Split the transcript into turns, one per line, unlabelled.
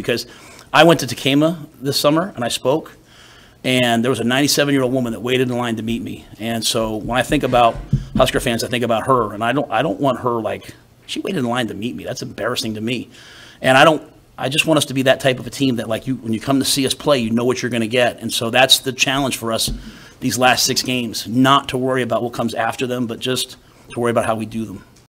because I went to Tekamah this summer and I spoke, and there was a 97 year old woman that waited in line to meet me. And so when I think about Husker fans, I think about her, and I don't I don't want her like she waited in line to meet me. That's embarrassing to me, and I don't. I just want us to be that type of a team that, like you, when you come to see us play, you know what you're going to get, and so that's the challenge for us these last six games. Not to worry about what comes after them, but just to worry about how we do them.